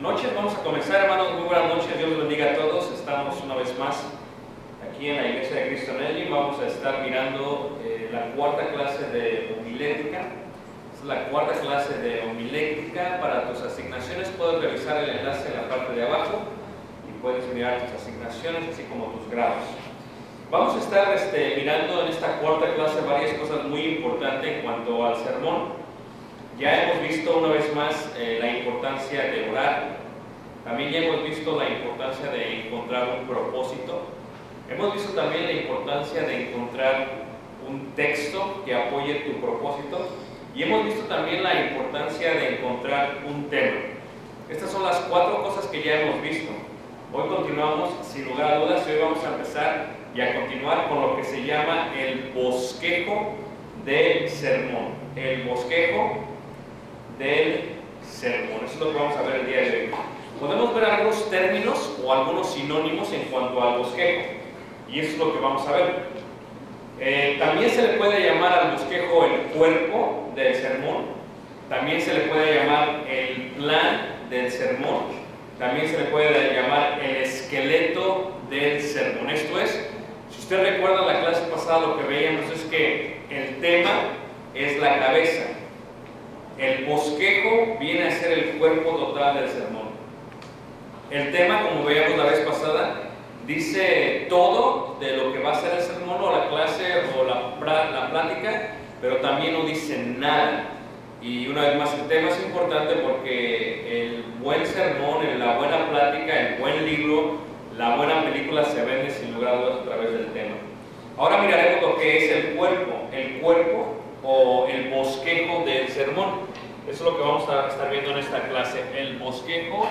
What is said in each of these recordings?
noches, vamos a comenzar, hermanos. Muy buenas noches, Dios los bendiga a todos. Estamos una vez más aquí en la Iglesia de Cristo Nelly. Vamos a estar mirando eh, la cuarta clase de homilética. Es la cuarta clase de homilética. Para tus asignaciones puedes revisar el enlace en la parte de abajo y puedes mirar tus asignaciones, así como tus grados. Vamos a estar este, mirando en esta cuarta clase varias cosas muy importantes en cuanto al sermón. Ya hemos visto una vez más eh, la importancia de orar. También ya hemos visto la importancia de encontrar un propósito. Hemos visto también la importancia de encontrar un texto que apoye tu propósito. Y hemos visto también la importancia de encontrar un tema. Estas son las cuatro cosas que ya hemos visto. Hoy continuamos, sin lugar a dudas, y hoy vamos a empezar y a continuar con lo que se llama el bosquejo del sermón. El bosquejo del sermón. Eso es lo que vamos a ver el día de hoy. Podemos ver algunos términos o algunos sinónimos en cuanto al bosquejo. Y eso es lo que vamos a ver. Eh, también se le puede llamar al bosquejo el cuerpo del sermón. También se le puede llamar el plan del sermón. También se le puede llamar el esqueleto del sermón. Esto es, si usted recuerda la clase pasada, lo que veíamos es que el tema es la cabeza el bosquejo viene a ser el cuerpo total del sermón. El tema, como veíamos la vez pasada, dice todo de lo que va a ser el sermón o la clase o la, la plática, pero también no dice nada. Y una vez más, el tema es importante porque el buen sermón, la buena plática, el buen libro, la buena película se vende sin lugar a a través del tema. Ahora miraremos lo que es el cuerpo. El cuerpo o el bosquejo del sermón. Eso es lo que vamos a estar viendo en esta clase, el bosquejo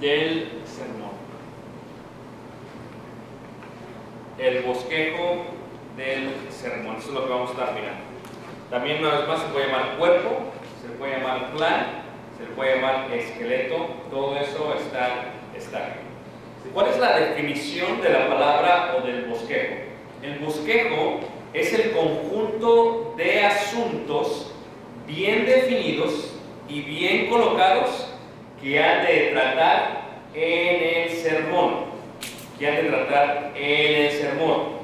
del sermón. El bosquejo del sermón, eso es lo que vamos a estar mirando. También una vez más se puede llamar cuerpo, se puede llamar plan, se puede llamar esqueleto, todo eso está, está aquí. ¿Cuál es la definición de la palabra o del bosquejo? El bosquejo es el conjunto de asuntos bien definidos y bien colocados que han de tratar en el sermón. Que han de tratar en el sermón.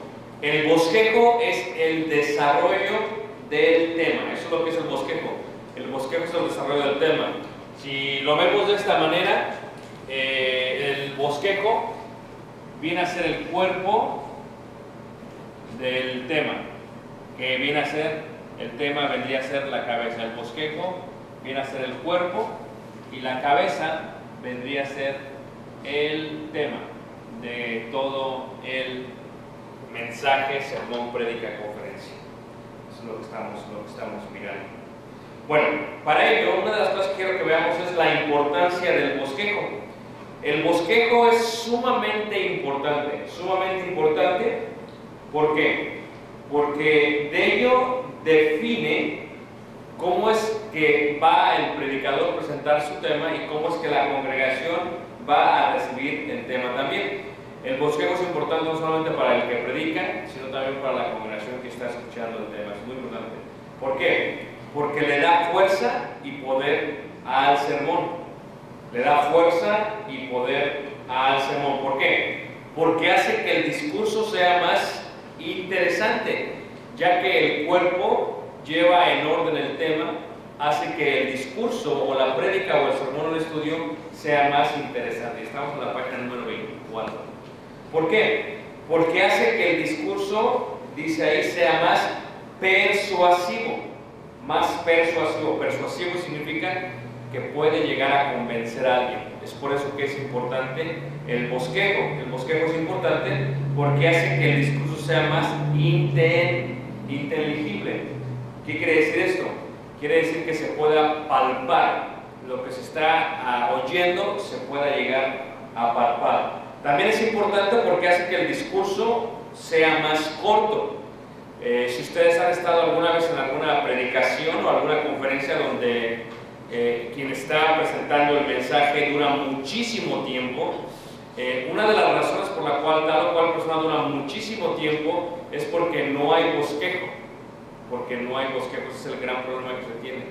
El bosquejo es el desarrollo del tema. Eso es lo que es el bosquejo. El bosquejo es el desarrollo del tema. Si lo vemos de esta manera, eh, el bosquejo viene a ser el cuerpo del tema, que viene a ser, el tema vendría a ser la cabeza, el bosquejo viene a ser el cuerpo y la cabeza vendría a ser el tema de todo el mensaje, sermón, prédica, conferencia. Es lo que estamos, lo que estamos mirando. Bueno, para ello, una de las cosas que quiero que veamos es la importancia del bosquejo. El bosquejo es sumamente importante, sumamente importante ¿Por qué? Porque de ello define cómo es que va el predicador a presentar su tema y cómo es que la congregación va a recibir el tema también. El bosquejo es importante no solamente para el que predica, sino también para la congregación que está escuchando el tema. Es muy importante. ¿Por qué? Porque le da fuerza y poder al sermón. Le da fuerza y poder al sermón. ¿Por qué? Porque hace que el discurso sea más interesante, ya que el cuerpo lleva en orden el tema, hace que el discurso o la prédica o el sermón o el estudio sea más interesante. Estamos en la página número 24. ¿Por qué? Porque hace que el discurso, dice ahí, sea más persuasivo. Más persuasivo. Persuasivo significa que puede llegar a convencer a alguien. Es por eso que es importante el bosquejo. El bosquejo es importante porque hace que el discurso sea más inteligible. ¿Qué quiere decir esto? Quiere decir que se pueda palpar lo que se está ah, oyendo, se pueda llegar a palpar. También es importante porque hace que el discurso sea más corto. Eh, si ustedes han estado alguna vez en alguna predicación o alguna conferencia donde eh, quien está presentando el mensaje dura muchísimo tiempo, eh, una de las razones por la cual tal o cual persona dura muchísimo tiempo es porque no hay bosquejo, porque no hay bosquejo, ese es el gran problema que se tiene.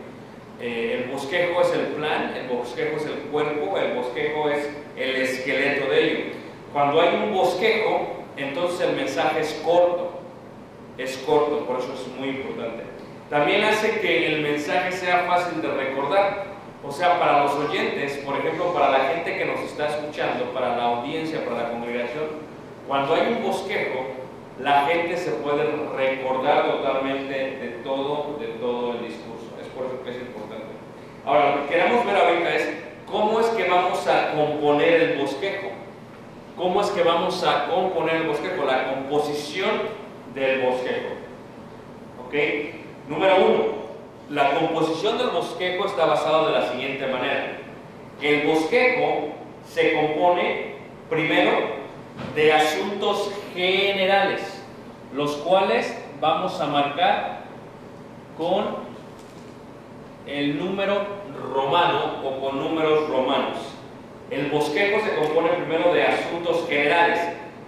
Eh, el bosquejo es el plan, el bosquejo es el cuerpo, el bosquejo es el esqueleto de ello. Cuando hay un bosquejo, entonces el mensaje es corto, es corto, por eso es muy importante. También hace que el mensaje sea fácil de recordar, o sea, para los oyentes, por ejemplo, para la gente que nos está escuchando, para la audiencia, para la congregación, cuando hay un bosquejo, la gente se puede recordar totalmente de todo, de todo el discurso. Es por eso que es importante. Ahora, lo que queremos ver ahorita es cómo es que vamos a componer el bosquejo. ¿Cómo es que vamos a componer el bosquejo? La composición del bosquejo. ¿Ok? Número uno, la composición del bosquejo está basada de la siguiente manera. El bosquejo se compone primero de asuntos generales, los cuales vamos a marcar con el número romano o con números romanos. El bosquejo se compone primero de asuntos generales.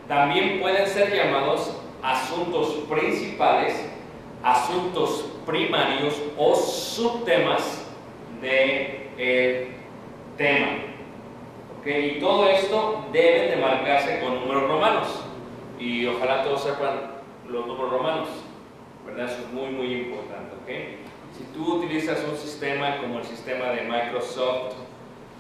También pueden ser llamados asuntos principales, asuntos primarios o subtemas del tema. Y todo esto debe de marcarse con números romanos. Y ojalá todos sepan los números romanos. ¿Verdad? Eso es muy, muy importante. ¿okay? Si tú utilizas un sistema como el sistema de Microsoft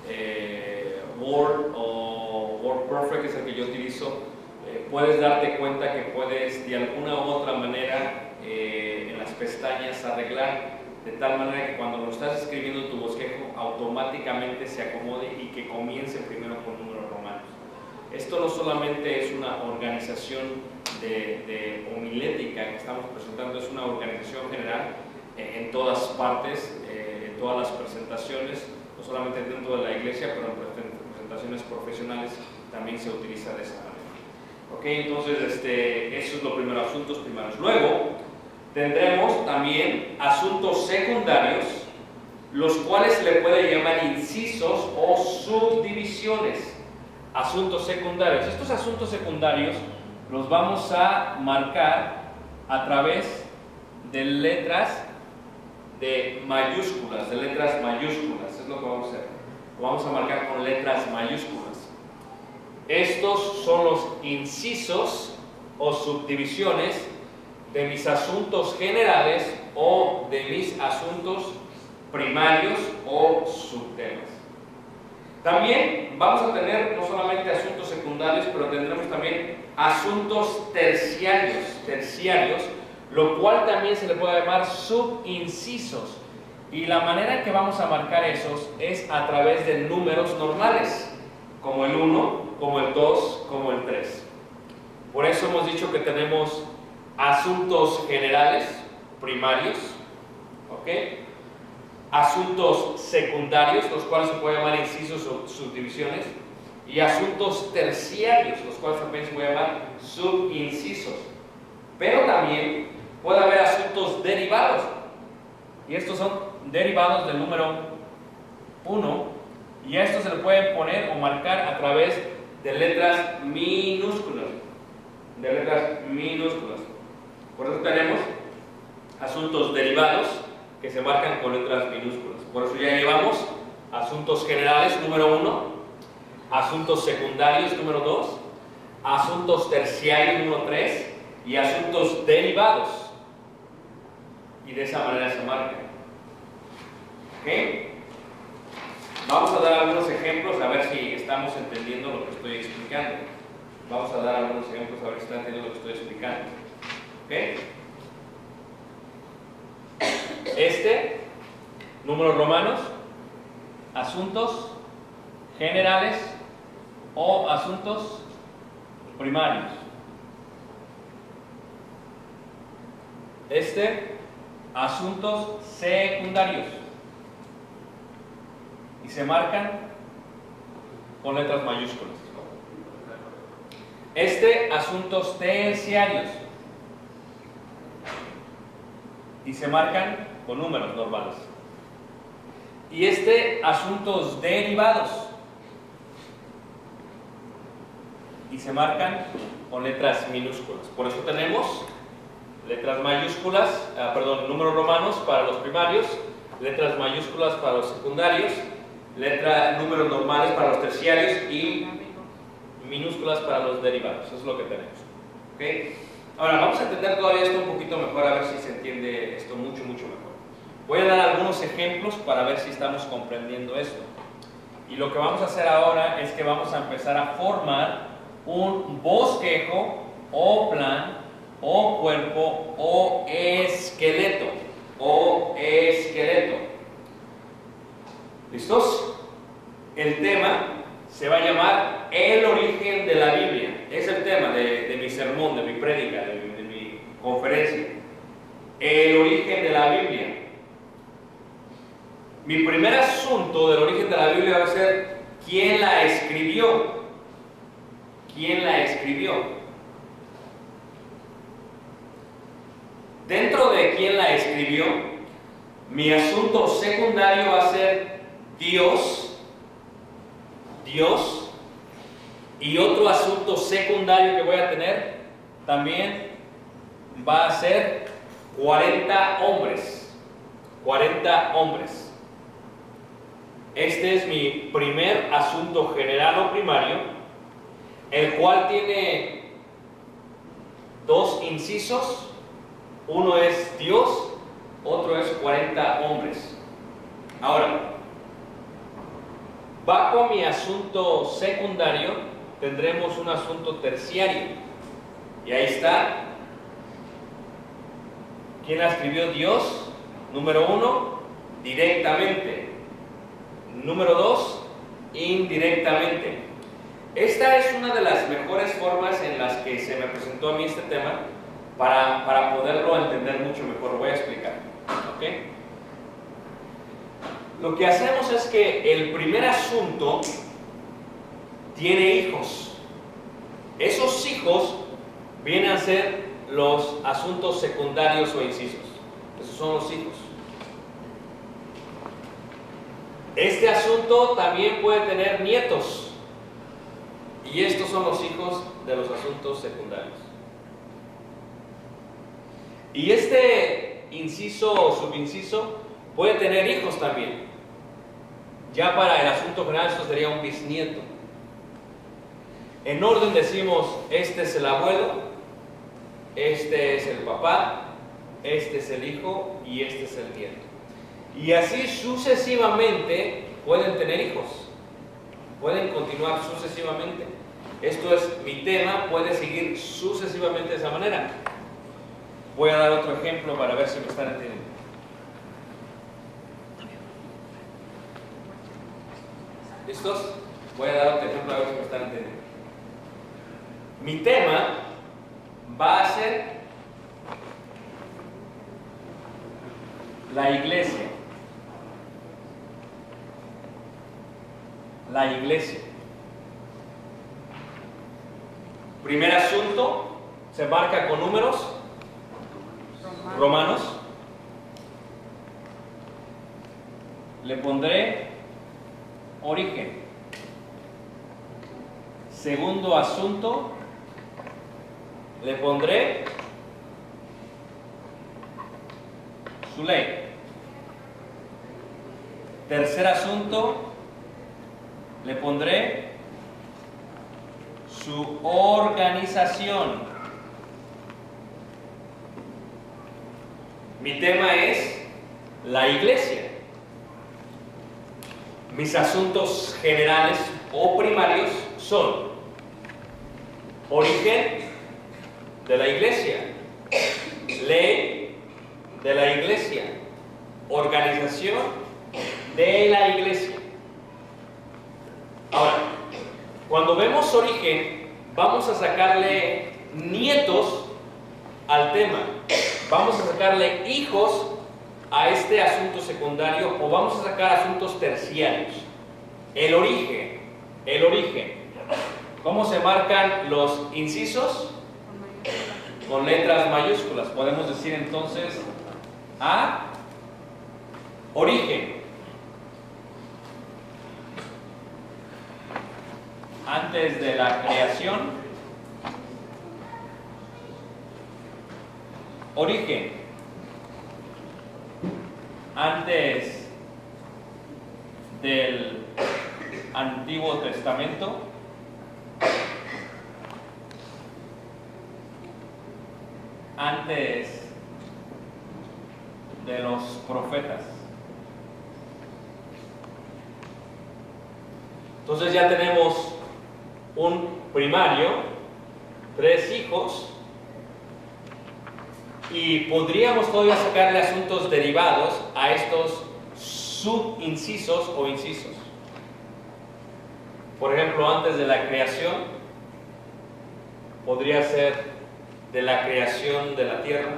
eh, Word o WordPerfect, que es el que yo utilizo, eh, puedes darte cuenta que puedes de alguna u otra manera eh, en las pestañas arreglar de tal manera que cuando lo estás escribiendo tu bosquejo automáticamente se acomode y que comience primero con números romanos. Esto no solamente es una organización de, homilética que estamos presentando, es una organización general eh, en todas partes, eh, en todas las presentaciones, no solamente dentro de la iglesia, pero en presentaciones profesionales también se utiliza de esa manera. Ok, entonces este, eso es lo primero, asuntos primarios. Luego, tendremos también asuntos secundarios, los cuales le puede llamar incisos o subdivisiones. Asuntos secundarios. Estos asuntos secundarios los vamos a marcar a través de letras de mayúsculas, de letras mayúsculas. Es lo que vamos a hacer. Lo vamos a marcar con letras mayúsculas. Estos son los incisos o subdivisiones de mis asuntos generales o de mis asuntos primarios o subtemas. También vamos a tener no solamente asuntos secundarios, pero tendremos también asuntos terciarios, terciarios, lo cual también se le puede llamar subincisos. Y la manera en que vamos a marcar esos es a través de números normales, como el 1, como el 2, como el 3. Por eso hemos dicho que tenemos asuntos generales, primarios, asuntos secundarios, los cuales se puede llamar incisos o subdivisiones, y asuntos terciarios, los cuales también se puede llamar subincisos. Pero también puede haber asuntos derivados, y estos son derivados del número 1, y estos se le pueden poner o marcar a través de letras minúsculas, de letras minúsculas. Por eso tenemos asuntos derivados que se marcan con letras minúsculas. Por eso ya llevamos asuntos generales número uno, asuntos secundarios número dos, asuntos terciarios número tres y asuntos derivados. Y de esa manera se marcan. ¿Ok? Vamos a dar algunos ejemplos a ver si estamos entendiendo lo que estoy explicando. Vamos a dar algunos ejemplos a ver si están entendiendo lo que estoy explicando. Este, números romanos, asuntos generales o asuntos primarios. Este, asuntos secundarios. Y se marcan con letras mayúsculas. Este, asuntos terciarios y se marcan con números normales. Y este, asuntos derivados. Y se marcan con letras minúsculas. Por eso tenemos letras mayúsculas, ah, perdón, números romanos para los primarios, letras mayúsculas para los secundarios, letras, números normales para los terciarios y minúsculas para los derivados. Eso es lo que tenemos. ¿Okay? Ahora, vamos a entender todavía esto un poquito mejor, a ver si se entiende esto mucho, mucho mejor. Voy a dar algunos ejemplos para ver si estamos comprendiendo esto. Y lo que vamos a hacer ahora es que vamos a empezar a formar un bosquejo o plan o cuerpo o esqueleto o esqueleto. ¿Listos? El tema se va a llamar el origen de la Biblia. Es el tema de, mi sermón, de mi prédica, de, de mi conferencia. El origen de la Biblia. Mi primer asunto del origen de la Biblia va a ser quién la escribió. ¿Quién la escribió? Dentro de quién la escribió, mi asunto secundario va a ser Dios, Dios, y otro asunto secundario que voy a tener también va a ser 40 hombres, 40 hombres. Este es mi primer asunto general o primario, el cual tiene dos incisos. Uno es Dios, otro es 40 hombres. Ahora, bajo mi asunto secundario tendremos un asunto terciario. Y ahí está. ¿Quién la escribió? Dios. Número uno, directamente. Número dos, indirectamente. Esta es una de las mejores formas en las que se me presentó a mí este tema para, para poderlo entender mucho mejor. Voy a explicar. Lo que hacemos es que el primer asunto tiene hijos. Esos hijos vienen a ser los asuntos secundarios o incisos. Esos son los hijos. Este asunto también puede tener nietos. Y estos son los hijos de los asuntos secundarios. Y este inciso o subinciso puede tener hijos también. Ya para el asunto general esto sería un bisnieto. En orden decimos, este es el abuelo, este es el papá, este es el hijo y este es el nieto. Y así sucesivamente pueden tener hijos, pueden continuar sucesivamente. Esto es mi tema, puede seguir sucesivamente de esa manera. Voy a dar otro ejemplo para ver si me están entendiendo. ¿Listos? Voy a dar otro ejemplo a ver si me están entendiendo. Mi tema va a ser la iglesia. la iglesia. Primer asunto, se marca con números romanos. Le pondré origen. Segundo asunto, le pondré su ley. Tercer asunto, le pondré su organización. Mi tema es la iglesia. Mis asuntos generales o primarios son origen de la iglesia, ley de la iglesia, organización de la iglesia. Ahora, cuando vemos origen, vamos a sacarle nietos al tema. Vamos a sacarle hijos a este asunto secundario o vamos a sacar asuntos terciarios. El origen, el origen. ¿Cómo se marcan los incisos? Con letras mayúsculas. Podemos decir entonces A, origen. antes de la creación. Origen. antes del Antiguo Testamento. Antes de los profetas. Entonces ya tenemos un primario, tres hijos, y podríamos todavía sacarle asuntos derivados a estos subincisos o incisos. Por ejemplo, antes de la creación, podría ser de la creación de la tierra,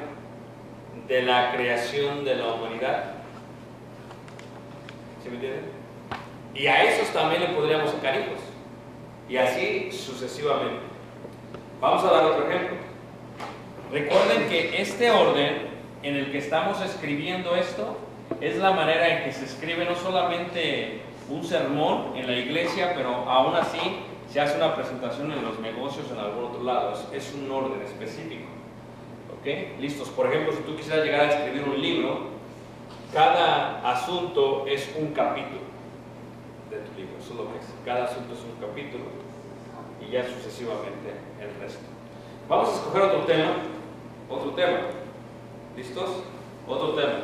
de la creación de la humanidad. ¿Sí me entienden? Y a esos también le podríamos sacar hijos. Y así sucesivamente. Vamos a dar otro ejemplo. Recuerden que este orden en el que estamos escribiendo esto es la manera en que se escribe no solamente un sermón en la iglesia, pero aún así se hace una presentación en los negocios en algún otro lado. Es, un orden específico. ¿Ok? Listos. Por ejemplo, si tú quisieras llegar a escribir un libro, cada asunto es un capítulo de tu libro. Eso es lo que. Cada asunto es un capítulo y ya sucesivamente el resto. Vamos a escoger otro tema. Otro tema. ¿Listos? Otro tema.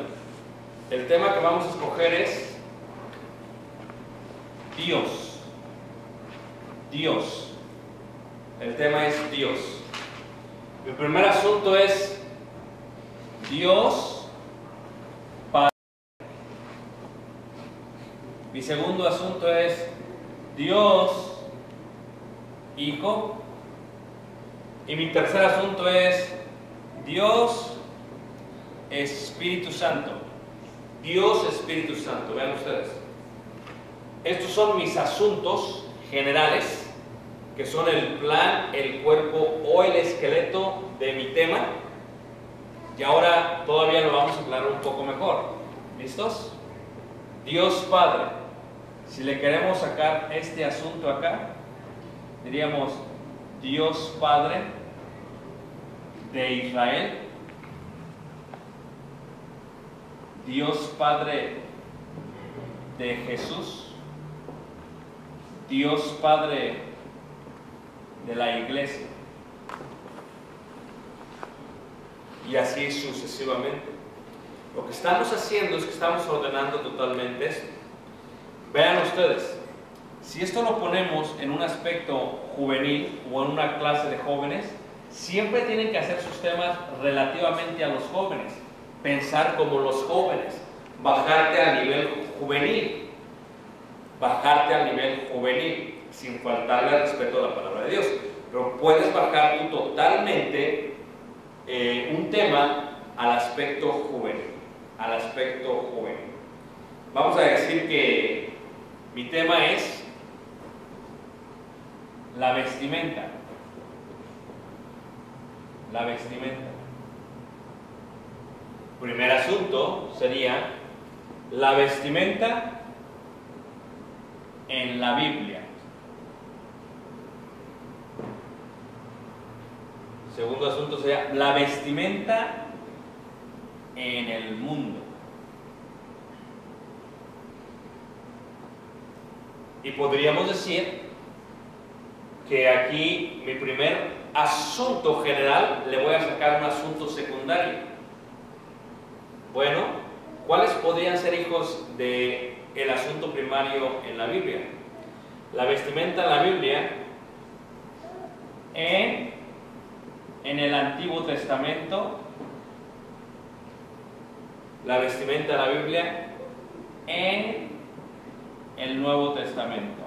El tema que vamos a escoger es Dios. Dios. El tema es Dios. Mi primer asunto es Dios Padre. Mi segundo asunto es Dios Hijo. Y mi tercer asunto es Dios Espíritu Santo. Dios Espíritu Santo. Vean ustedes. Estos son mis asuntos generales, que son el plan, el cuerpo o el esqueleto de mi tema. Y ahora todavía lo vamos a aclarar un poco mejor. ¿Listos? Dios Padre. Si le queremos sacar este asunto acá, diríamos Dios Padre de Israel, Dios Padre de Jesús, Dios Padre de la iglesia. Y así sucesivamente. Lo que estamos haciendo es que estamos ordenando totalmente esto. Vean ustedes, si esto lo ponemos en un aspecto juvenil o en una clase de jóvenes, siempre tienen que hacer sus temas relativamente a los jóvenes, pensar como los jóvenes, bajarte a nivel juvenil, bajarte al nivel juvenil, sin faltarle respeto a la palabra Dios. Pero puedes bajar tú totalmente eh, un tema al aspecto juvenil, al aspecto juvenil. Vamos a decir que mi tema es la vestimenta. La vestimenta. Primer asunto sería la vestimenta en la Biblia. Segundo asunto sería la vestimenta en el mundo. Y podríamos decir que aquí mi primer asunto general le voy a sacar un asunto secundario. Bueno, ¿cuáles podrían ser hijos de el asunto primario en la Biblia? La vestimenta en la Biblia en, en el Antiguo Testamento, la vestimenta en la Biblia en el Nuevo Testamento.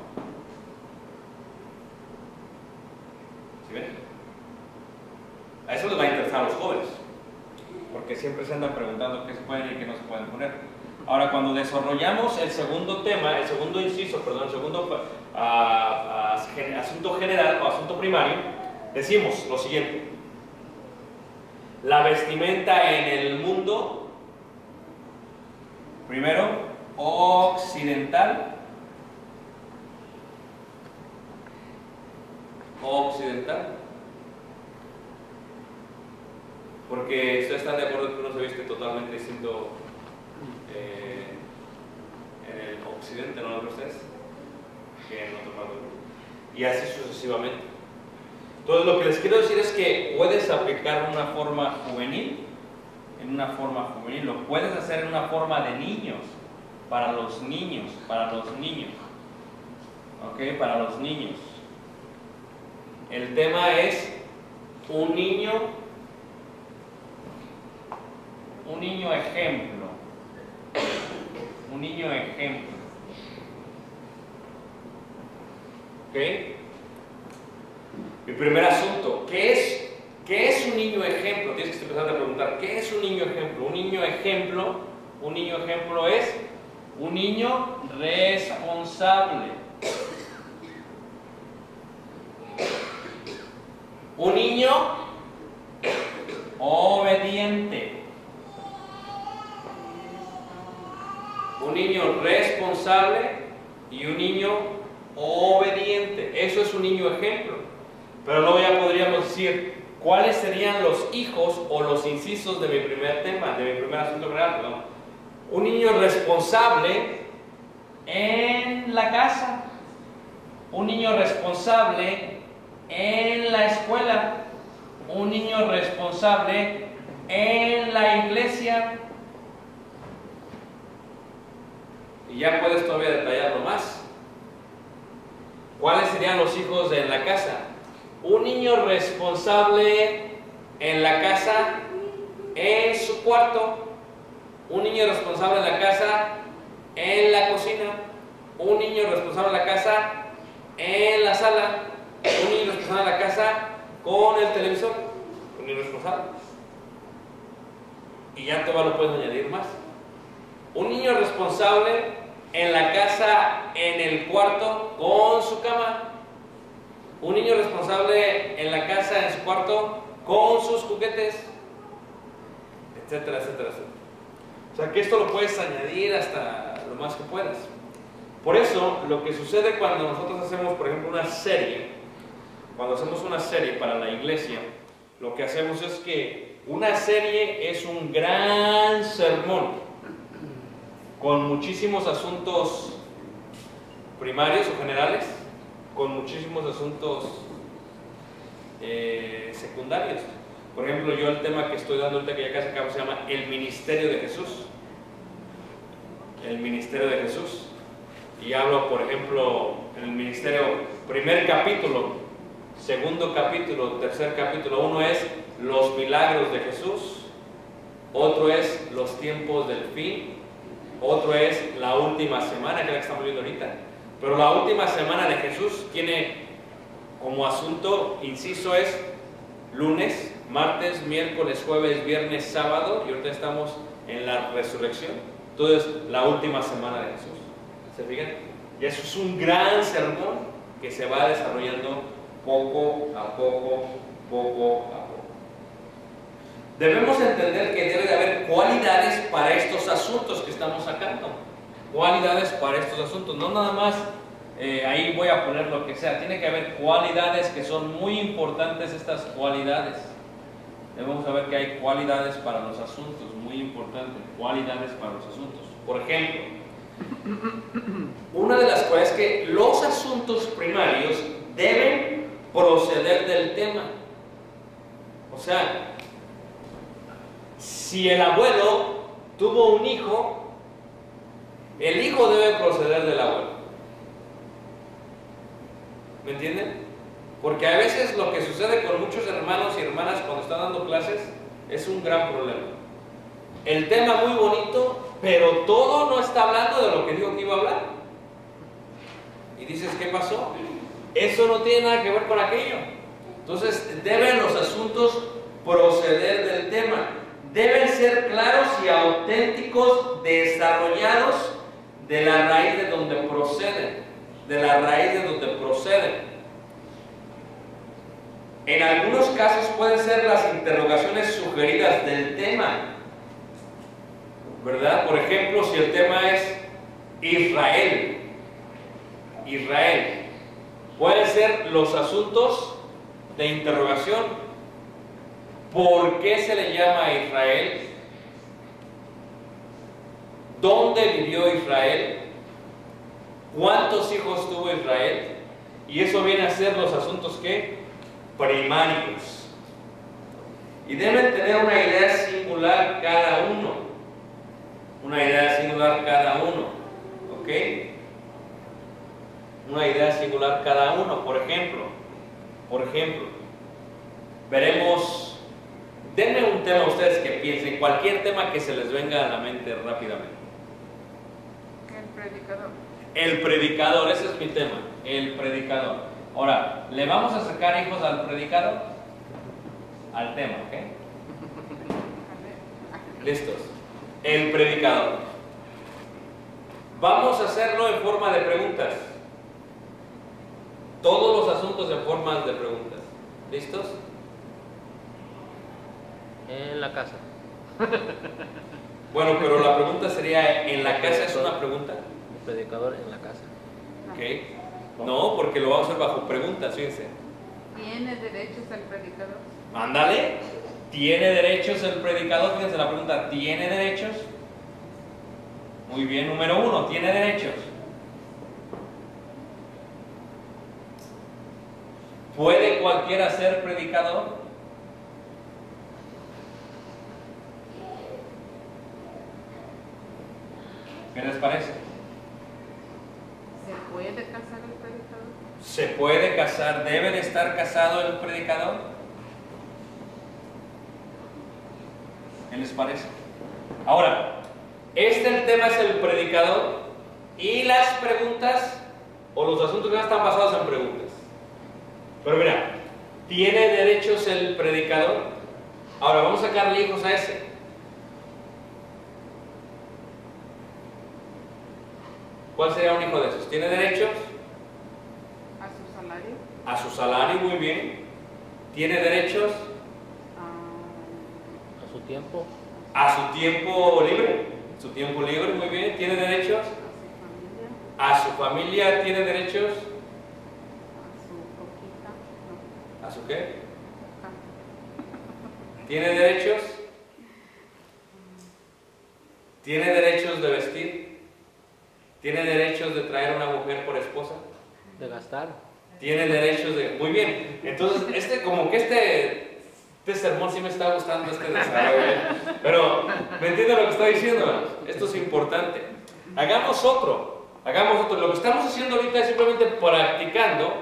A eso les va a interesar a los jóvenes, porque siempre se andan preguntando qué se pueden y qué no se pueden poner. Ahora, cuando desarrollamos el segundo tema, el segundo inciso, perdón, el segundo ah, asunto general o asunto primario, decimos lo siguiente. La vestimenta en el mundo, primero, occidental, occidental. Porque ustedes están de acuerdo que uno se viste totalmente distinto eh, en el occidente, ¿no lo ven ustedes? Que en otro lado. Y así sucesivamente. Entonces lo que les quiero decir es que puedes aplicar una forma juvenil, en una forma juvenil, lo puedes hacer en una forma de niños, para los niños, para los niños. ¿Ok? Para los niños. El tema es un niño, un niño ejemplo. Un niño ejemplo. ¿Ok? Mi primer asunto, ¿qué es, ¿qué es un niño ejemplo? Tienes que empezar a preguntar, ¿qué es un niño ejemplo? Un niño ejemplo, un niño ejemplo es un niño responsable. Un niño obediente. Un niño responsable y un niño obediente. Eso es un niño ejemplo. Pero luego ya podríamos decir cuáles serían los hijos o los incisos de mi primer tema, de mi primer asunto real. Un niño responsable en la casa. Un niño responsable en la escuela. Un niño responsable en la iglesia. Y ya puedes todavía detallarlo más. ¿Cuáles serían los hijos en la casa? Un niño responsable en la casa, en su cuarto. Un niño responsable en la casa, en la cocina. Un niño responsable en la casa, en la sala. Un niño responsable en la casa, con el televisor. Un niño responsable. Y ya todavía lo puedes añadir más. Un niño responsable en la casa, en el cuarto, con su cama. Un niño responsable en la casa, en su cuarto, con sus juguetes, etcétera, etcétera, etcétera. O sea que esto lo puedes añadir hasta lo más que puedas. Por eso, lo que sucede cuando nosotros hacemos, por ejemplo, una serie, cuando hacemos una serie para la iglesia, lo que hacemos es que una serie es un gran sermón con muchísimos asuntos primarios o generales, con muchísimos asuntos eh, secundarios. Por ejemplo, yo el tema que estoy dando ahorita que ya casi acabo se llama el ministerio de Jesús. El ministerio de Jesús. Y hablo, por ejemplo, en el ministerio, primer capítulo, segundo capítulo, tercer capítulo. Uno es los milagros de Jesús. Otro es los tiempos del fin. Otro es la última semana, que es la que estamos viendo ahorita. Pero la última semana de Jesús tiene como asunto, inciso, es lunes, martes, miércoles, jueves, viernes, sábado, y ahorita estamos en la resurrección. Entonces, la última semana de Jesús. ¿Se fijan? Y eso es un gran sermón que se va desarrollando poco a poco, poco a poco. Debemos entender que debe de haber cualidades para estos asuntos que estamos sacando. Cualidades para estos asuntos. No nada más eh, ahí voy a poner lo que sea. Tiene que haber cualidades que son muy importantes estas cualidades. Debemos saber que hay cualidades para los asuntos, muy importantes. Cualidades para los asuntos. Por ejemplo, una de las cuales es que los asuntos primarios deben proceder del tema. O sea, si el abuelo tuvo un hijo, el hijo debe proceder del abuelo. ¿Me entienden? Porque a veces lo que sucede con muchos hermanos y hermanas cuando están dando clases es un gran problema. El tema muy bonito, pero todo no está hablando de lo que dijo que iba a hablar. Y dices, ¿qué pasó? Eso no tiene nada que ver con aquello. Entonces, deben los asuntos proceder del tema. Deben ser claros y auténticos, desarrollados de la raíz de donde proceden. De la raíz de donde proceden. En algunos casos pueden ser las interrogaciones sugeridas del tema. ¿Verdad? Por ejemplo, si el tema es Israel. Israel. Pueden ser los asuntos de interrogación. ¿Por qué se le llama a Israel? Dónde vivió Israel, cuántos hijos tuvo Israel, y eso viene a ser los asuntos que primarios. Y deben tener una idea singular cada uno. Una idea singular cada uno. ¿Ok? Una idea singular cada uno. Por ejemplo, por ejemplo, veremos, denme un tema a ustedes que piensen, cualquier tema que se les venga a la mente rápidamente. El predicador. El predicador, ese es mi tema, el predicador. Ahora, ¿le vamos a sacar hijos al predicador? Al tema, ¿ok? Listos. El predicador. Vamos a hacerlo en forma de preguntas. Todos los asuntos en forma de preguntas. ¿Listos? En la casa. Bueno, pero la pregunta sería, ¿en la casa es una pregunta? El predicador en la casa. ¿Ok? No, porque lo vamos a hacer bajo preguntas, fíjense. ¿Tiene derechos el predicador? Mándale. ¿Tiene derechos el predicador? Fíjense la pregunta, ¿tiene derechos? Muy bien, número uno, ¿tiene derechos? ¿Puede cualquiera ser predicador? ¿Qué les parece? ¿Se puede casar el predicador? ¿Se puede casar? ¿Debe de estar casado el predicador? ¿Qué les parece? Ahora, este el tema es el predicador y las preguntas o los asuntos que no están basados en preguntas. Pero mira, ¿tiene derechos el predicador? Ahora vamos a sacarle hijos a ese. ¿Cuál sería un hijo de esos? ¿Tiene derechos? ¿A su salario? A su salario, muy bien. ¿Tiene derechos? Ah, A su tiempo. A su tiempo libre. Su tiempo libre, muy bien. ¿Tiene derechos? ¿A su familia? A su familia tiene derechos. ¿A su poquita? No, ¿A su qué? ¿Tiene derechos? ¿Tiene derechos de vestir? ¿Tiene derechos de traer a una mujer por esposa? De gastar. Tiene derechos de... Muy bien. Entonces, este, como que este, este sermón sí me está gustando, este desarrollo. Pero, ¿me entienden lo que está diciendo? Esto es importante. Hagamos otro. Hagamos otro. Lo que estamos haciendo ahorita es simplemente practicando,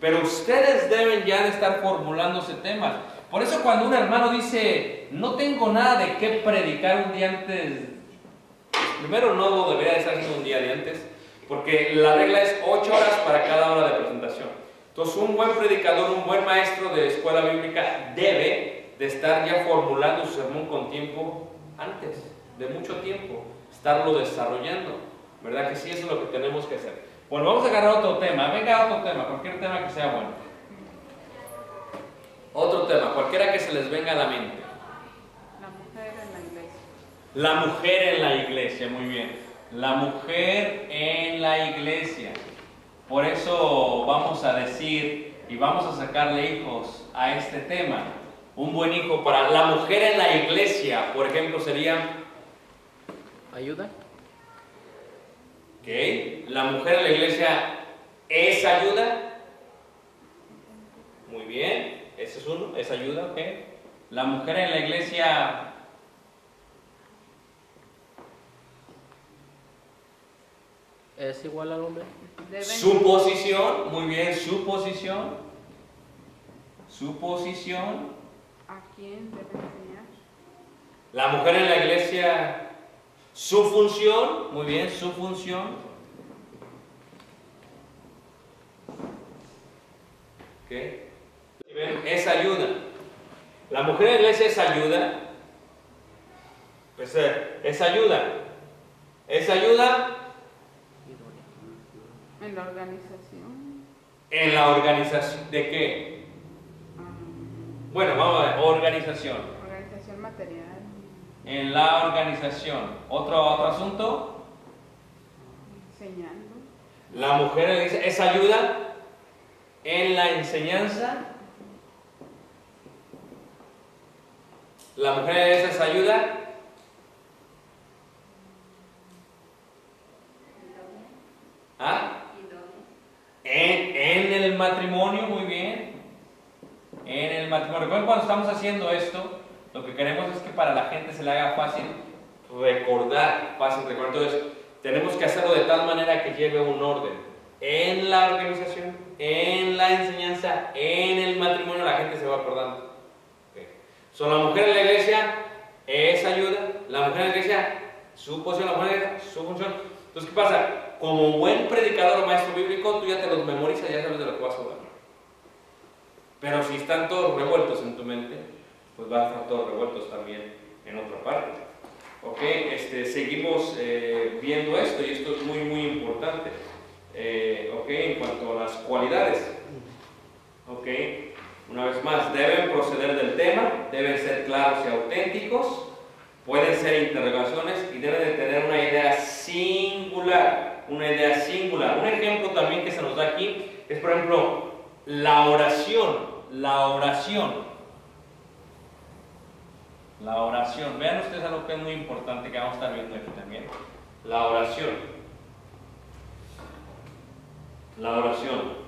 pero ustedes deben ya de estar formulándose temas. Por eso cuando un hermano dice, no tengo nada de qué predicar un día antes, primero no lo debería de estar haciendo un día de antes, porque la regla es 8 horas para cada hora de presentación. Entonces un buen predicador, un buen maestro de escuela bíblica debe de estar ya formulando su sermón con tiempo antes, de mucho tiempo, estarlo desarrollando. ¿Verdad que sí? Eso es lo que tenemos que hacer. Bueno, vamos a agarrar otro tema. Venga, otro tema, cualquier tema que sea bueno. Otro tema, cualquiera que se les venga a la mente. La mujer en la iglesia. La mujer en la iglesia, muy bien. La mujer en la iglesia. Por eso vamos a decir y vamos a sacarle hijos a este tema. Un buen hijo para la mujer en la iglesia, por ejemplo, sería, ¿Ayuda? ¿ok? La mujer en la iglesia es ayuda. Muy bien, ese es uno, es ayuda, ¿ok? La mujer en la iglesia ¿Es igual al hombre? Su posición, muy bien, su posición. Su posición. ¿A quién debe enseñar? La mujer en la iglesia, su función, muy bien, su función. ¿Ok? ¿Sí ven? Es ayuda. La mujer en la iglesia es ayuda. Pues es ayuda. Es ayuda la organización. en la organización. ¿De qué? ah, Bueno, vamos a ver, organización. organización material. En la organización. ¿Otro, otro asunto? Enseñando. La mujer la iglesia es ayuda en la enseñanza. La mujer en el matrimonio, muy bien. En el matrimonio. Recuerden cuando estamos haciendo esto, lo que queremos es que para la gente se le haga fácil recordar, fácil recordar. Entonces, tenemos que hacerlo de tal manera que lleve un orden. En la organización, en la enseñanza, en el matrimonio, la gente se va acordando. Okay. Son la mujer en la iglesia, es ayuda. La mujer en la iglesia, su posición, la mujer en la iglesia, su función. Entonces, ¿qué pasa? Como buen predicador o maestro bíblico, tú ya te los memorizas, ya sabes de lo que vas a hablar. Pero si están todos revueltos en tu mente, pues van a estar todos revueltos también en otra parte. ¿Ok? Este, seguimos eh, viendo esto y esto es muy, muy importante. Eh. En cuanto a las cualidades. ¿Ok? Una vez más, deben proceder del tema, deben ser claros y auténticos, pueden ser interrogaciones y deben de tener una idea singular. Una idea singular. Un ejemplo también que se nos da aquí es, por ejemplo, la oración. La oración. La oración. Vean ustedes algo que es muy importante que vamos a estar viendo aquí también. La oración. La oración.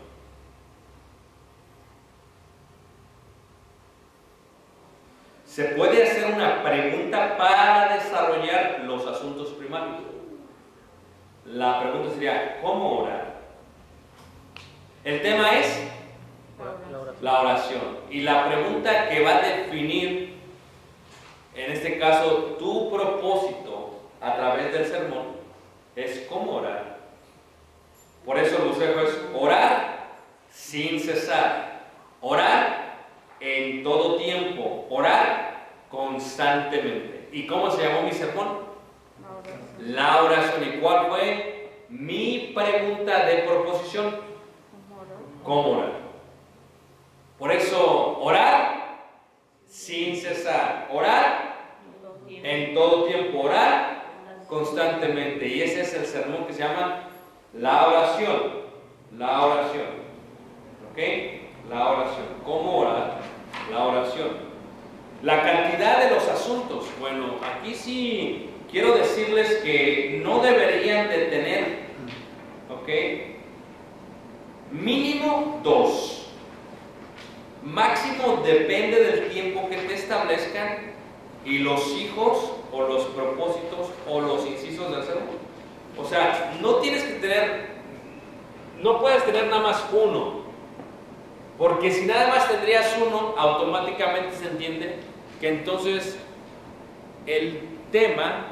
Se puede hacer una pregunta para desarrollar los asuntos primarios. La pregunta sería, ¿cómo orar? El tema es la oración. Y la pregunta que va a definir, en este caso, tu propósito a través del sermón, es cómo orar. Por eso el consejo es orar sin cesar. Orar en todo tiempo. Orar constantemente. ¿Y cómo se llamó mi sermón? La oración. ¿Y cuál fue mi pregunta de proposición? ¿Cómo orar? Por eso, orar sin cesar. Orar en todo tiempo. Orar constantemente. Y ese es el sermón que se llama la oración. La oración. ¿Ok? La oración. ¿Cómo orar? La oración. La cantidad de los asuntos. Bueno, aquí sí quiero decirles que no deberían de tener, ¿ok? Mínimo dos. Máximo depende del tiempo que te establezcan y los hijos o los propósitos o los incisos del sermón. O sea, no tienes que tener, no puedes tener nada más uno. Porque si nada más tendrías uno, automáticamente se entiende que entonces el tema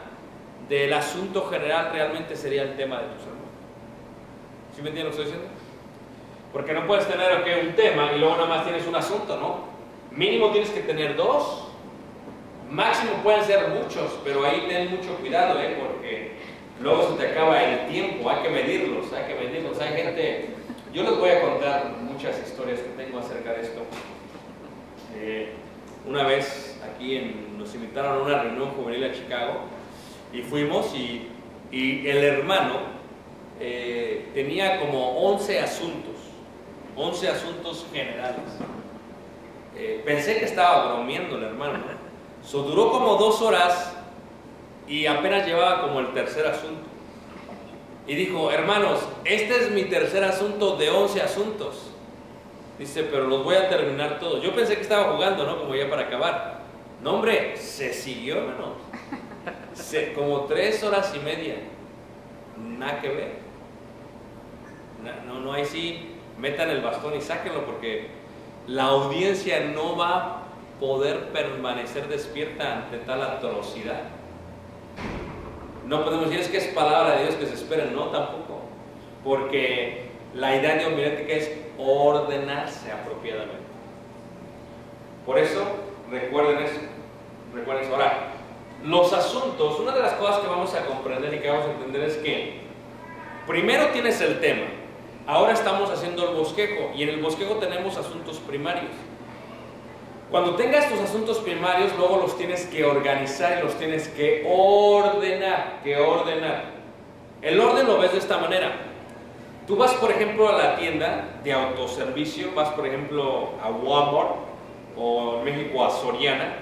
del asunto general realmente sería el tema de tu sermón. ¿Sí me entienden lo que estoy diciendo? Porque no puedes tener okay, un tema y luego nada más tienes un asunto, ¿no? Mínimo tienes que tener dos. Máximo pueden ser muchos, pero ahí ten mucho cuidado, ¿eh? Porque luego se te acaba el tiempo, hay que medirlos, hay que medirlos. Hay gente, yo les voy a contar muchas historias que tengo acerca de esto. Eh, una vez aquí nos invitaron a una reunión juvenil a Chicago y fuimos y, y el hermano eh, tenía como 11 asuntos, 11 asuntos generales. Eh, pensé que estaba bromeando el hermano. So, duró como dos horas y apenas llevaba como el tercer asunto. Y dijo, hermanos, este es mi tercer asunto de 11 asuntos. Dice, pero los voy a terminar todos. Yo pensé que estaba jugando, ¿no? Como ya para acabar. No, hombre, se siguió, hermano. Se, como tres horas y media. Nada que ver. No, no hay sí, metan el bastón y sáquenlo porque la audiencia no va a poder permanecer despierta ante tal atrocidad. No podemos decir es que es palabra de Dios que se espera, no tampoco. Porque la idea de homilética es ordenarse apropiadamente. Por eso, recuerden eso. Recuerden eso. Ahora, los asuntos, una de las cosas que vamos a comprender y que vamos a entender es que primero tienes el tema. Ahora estamos haciendo el bosquejo y en el bosquejo tenemos asuntos primarios. Cuando tengas tus asuntos primarios, luego los tienes que organizar y los tienes que ordenar, que ordenar. El orden lo ves de esta manera. Tú vas, por ejemplo, a la tienda de autoservicio, vas, por ejemplo, a Walmart o México a Soriana,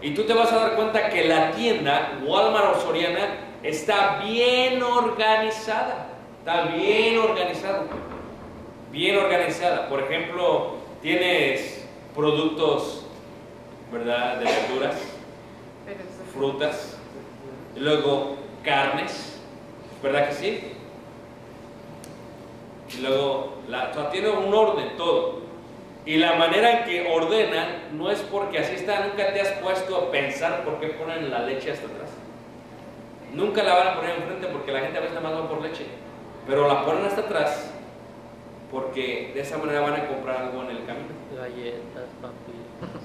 y tú te vas a dar cuenta que la tienda, Walmart o Soriana, está bien organizada. Está bien organizada. Bien organizada. Por ejemplo, tienes productos ¿verdad? De verduras, frutas, luego carnes, ¿verdad que sí? Y luego la, tiene un orden todo. Y la manera en que ordenan no es porque así está, nunca te has puesto a pensar por qué ponen la leche hasta atrás. Nunca la van a poner enfrente porque la gente a veces nada más va por leche. Pero la ponen hasta atrás porque de esa manera van a comprar algo en el camino. Galletas, papitas.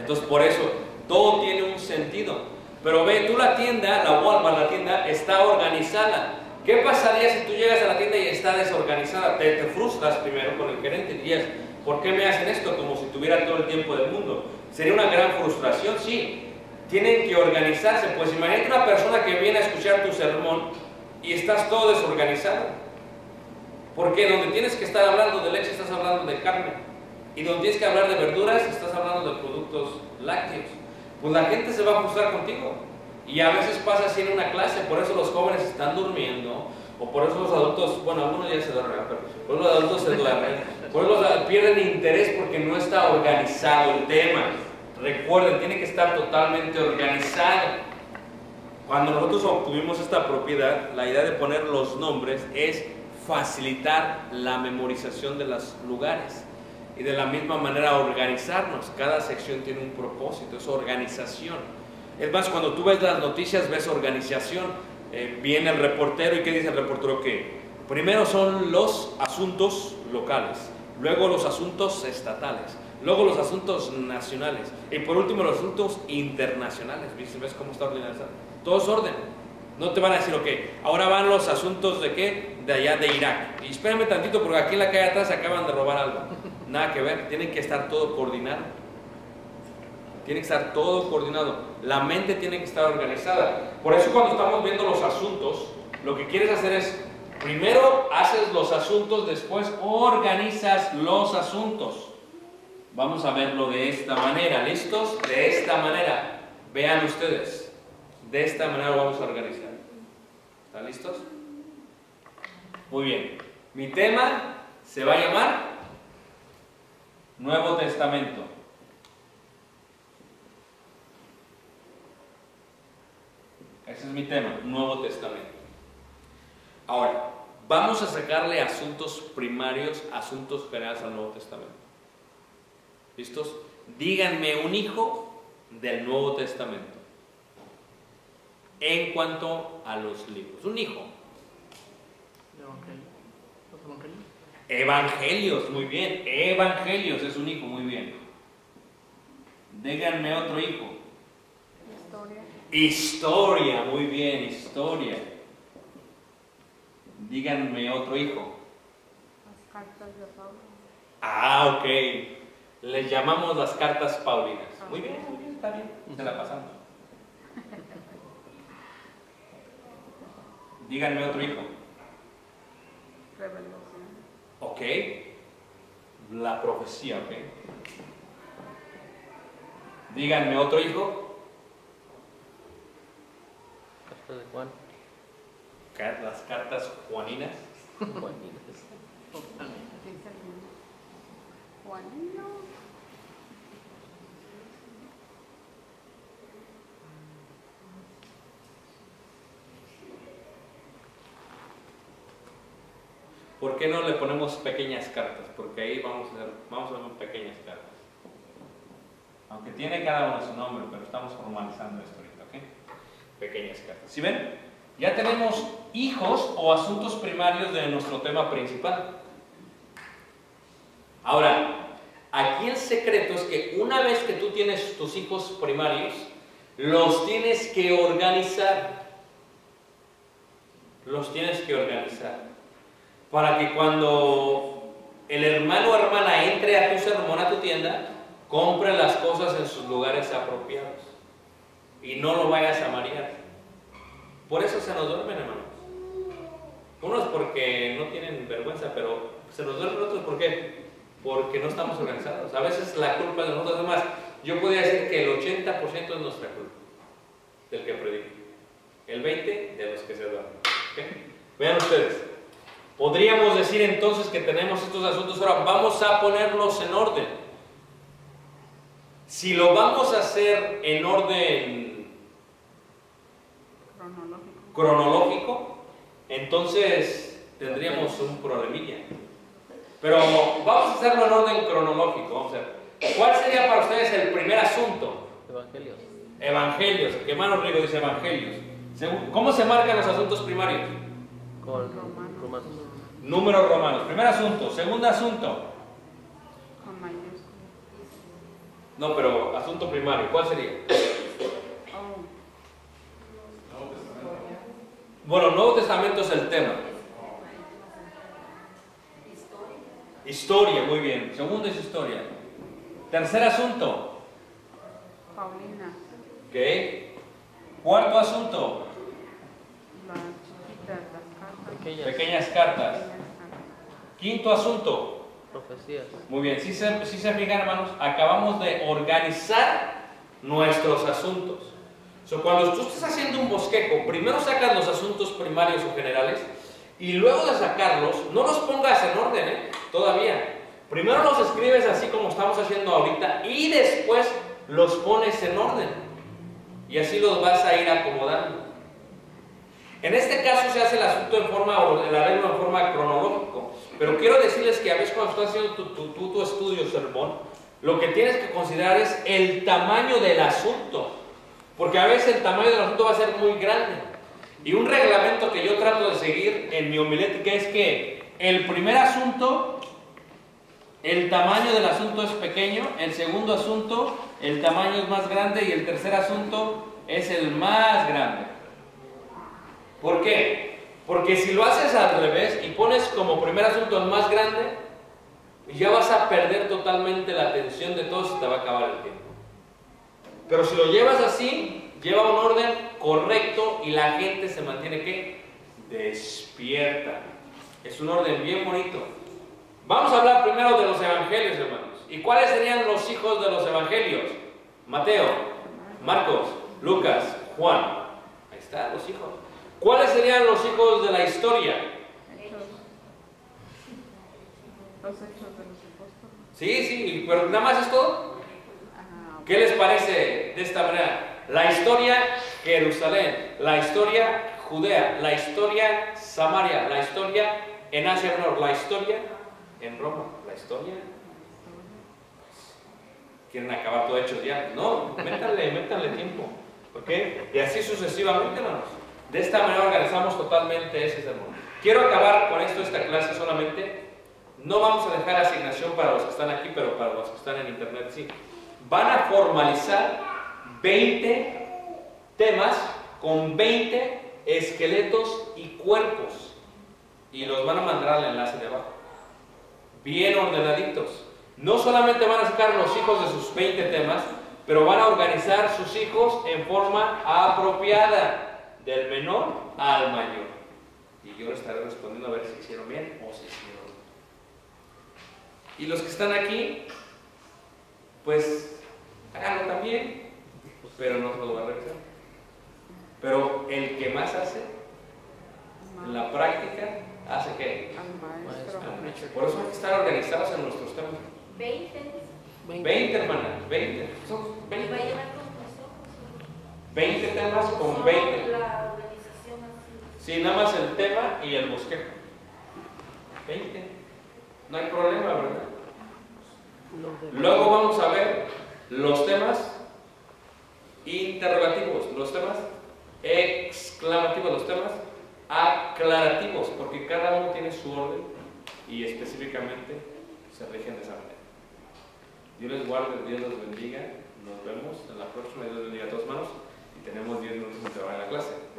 Entonces por eso todo tiene un sentido. Pero ve, tú la tienda, la Walmart, la tienda está organizada. ¿Qué pasaría si tú llegas a la tienda y está desorganizada? Te, te frustras primero con el gerente y dirías, ¿por qué me hacen esto? Como si tuviera todo el tiempo del mundo. Sería una gran frustración, sí. Tienen que organizarse. Pues imagínate una persona que viene a escuchar tu sermón y estás todo desorganizado. Porque donde tienes que estar hablando de leche, estás hablando de carne. Y donde tienes que hablar de verduras, estás hablando de productos lácteos. Pues la gente se va a frustrar contigo. Y a veces pasa así en una clase, por eso los jóvenes están durmiendo, o por eso los adultos, bueno, algunos ya se duermen, pero por eso los adultos se duermen, por eso los pierden interés porque no está organizado el tema. Recuerden, tiene que estar totalmente organizado. Cuando nosotros obtuvimos esta propiedad, la idea de poner los nombres es facilitar la memorización de los lugares y de la misma manera organizarnos. Cada sección tiene un propósito, es organización. Es más, cuando tú ves las noticias, ves organización. Eh, viene el reportero y ¿qué dice el reportero? Que primero son los asuntos locales, luego los asuntos estatales, luego los asuntos nacionales y por último los asuntos internacionales. ¿Ves cómo está organizado? Todo es orden. No te van a decir, ok, ahora van los asuntos de qué? De allá de Irak. Y espérame tantito porque aquí en la calle atrás acaban de robar algo. Nada que ver, tiene que estar todo coordinado. Tiene que estar todo coordinado. La mente tiene que estar organizada. Por eso cuando estamos viendo los asuntos, lo que quieres hacer es, primero haces los asuntos, después organizas los asuntos. Vamos a verlo de esta manera. ¿Listos? De esta manera. Vean ustedes. De esta manera lo vamos a organizar. ¿Están listos? Muy bien. Mi tema se va a llamar Nuevo Testamento. Ese es mi tema, Nuevo Testamento. Ahora, vamos a sacarle asuntos primarios, asuntos generales al Nuevo Testamento. ¿Listos? Díganme un hijo del Nuevo Testamento. En cuanto a los libros. Un hijo. Evangelio. ¿Los evangelios? Evangelios, muy bien. Evangelios es un hijo, muy bien. Díganme otro hijo. Historia. Historia, muy bien, historia. Díganme otro hijo. Las cartas de Pablo. Ah, ok. Les llamamos las cartas paulinas. Muy bien, muy bien, está bien. Se la pasamos. Díganme otro hijo. Revelación. Ok. La profecía, ok. Díganme otro hijo. Carta de Juan. Las cartas juaninas. Juaninas. Juanino. ¿Por qué no le ponemos pequeñas cartas? Porque ahí vamos a hacer, vamos a ver pequeñas cartas. Aunque tiene cada uno su nombre, pero estamos formalizando esto. Pequeñas cartas. ¿Sí ven? Ya tenemos hijos o asuntos primarios de nuestro tema principal. Ahora, aquí el secreto es que una vez que tú tienes tus hijos primarios, los tienes que organizar. Los tienes que organizar para que cuando el hermano o hermana entre a tu sermón, a tu tienda, compre las cosas en sus lugares apropiados y no lo vayas a marear. Por eso se nos duermen, hermanos. Unos porque no tienen vergüenza, pero se nos duermen otros ¿por? Porque no estamos organizados. A veces la culpa de nosotros. Además, yo podría decir que el 80% es nuestra culpa del que predica. El 20% de los que se duermen. ¿ok? Vean ustedes. Podríamos decir entonces que tenemos estos asuntos ahora, vamos a ponerlos en orden. Si lo vamos a hacer en orden Cronológico. cronológico, entonces tendríamos un problemilla. Pero vamos a hacerlo en orden cronológico. Vamos a ver. ¿Cuál sería para ustedes el primer asunto? Evangelios. Evangelios. ¿Qué mano Rigo dice evangelios? ¿Cómo se marcan los asuntos primarios? Con Romanos. romanos. Números romanos. Primer asunto. Segundo asunto. Con mayúsculas. No, pero asunto primario. ¿Cuál sería? Bueno, Nuevo Testamento es el tema. Historia, muy bien. Segundo es historia. Tercer asunto. Paulina. ¿Ok? Cuarto asunto. Las chiquitas, las cartas. Pequeñas Pequeñas cartas. Pequeñas cartas. Quinto asunto. profecías. Muy bien, si se, sí se fijan hermanos, acabamos de organizar nuestros asuntos. So, cuando tú estás haciendo un bosquejo, primero sacas los asuntos primarios o generales y luego de sacarlos, no los pongas en orden, ¿eh? Todavía. Primero los escribes así como estamos haciendo ahorita y después los pones en orden. Y así los vas a ir acomodando. En este caso se hace el asunto en forma, o el arreglo en forma cronológico. Pero quiero decirles que a veces cuando estás haciendo tu, tu, tu- tu estudio, sermón, lo que tienes que considerar es el tamaño del asunto. Porque a veces el tamaño del asunto va a ser muy grande. Y un reglamento que yo trato de seguir en mi homilética es que el primer asunto, el tamaño del asunto es pequeño, el segundo asunto, el tamaño es más grande y el tercer asunto es el más grande. ¿Por qué? Porque si lo haces al revés y pones como primer asunto el más grande, ya vas a perder totalmente la atención de todos y te va a acabar el tiempo. Pero si lo llevas así, lleva un orden correcto y la gente se mantiene que despierta. Es un orden bien bonito. Vamos a hablar primero de los evangelios, hermanos. ¿Y cuáles serían los hijos de los evangelios? Mateo, Marcos, Lucas, Juan. Ahí están los hijos. ¿Cuáles serían los hijos de la historia? Los hechos de los apóstoles. Sí, sí, pero nada más es todo. ¿Qué les parece de esta manera? La historia Jerusalén, la historia Judea, la historia Samaria, la historia en Asia Menor, la historia en Roma, la historia. Quieren acabar todo hecho ya. No, métanle, métanle tiempo. ¿Ok? Y así sucesivamente, hermanos. De esta manera organizamos totalmente ese sermón. Quiero acabar con esto esta clase solamente. No vamos a dejar asignación para los que están aquí, pero para los que están en internet sí. Van a formalizar 20 temas con 20 esqueletos y cuerpos. Y los van a mandar al enlace de abajo. Bien ordenaditos. No solamente van a sacar los hijos de sus 20 temas, pero van a organizar sus hijos en forma apropiada, del menor al mayor. Y yo les estaré respondiendo a ver si hicieron bien o si hicieron mal. Y los que están aquí, pues háganlo también, pero no se lo va a revisar. Pero el que más hace, en la práctica, hace que. Por eso hay que estar organizados en nuestros temas. 20. 20 hermanas, 20. Son Me 20. va a llevar con nosotros. 20 temas con Solo 20. La organización así. Sí, nada más el tema y el bosquejo. 20. No hay problema, ¿verdad? Luego vamos a ver los temas interrogativos, los temas exclamativos, los temas aclarativos, porque cada uno tiene su orden y específicamente se rigen de esa manera. Dios les guarde, Dios los bendiga. Nos vemos en la próxima. Dios bendiga a todas manos. Y tenemos 10 minutos trabajo en la clase.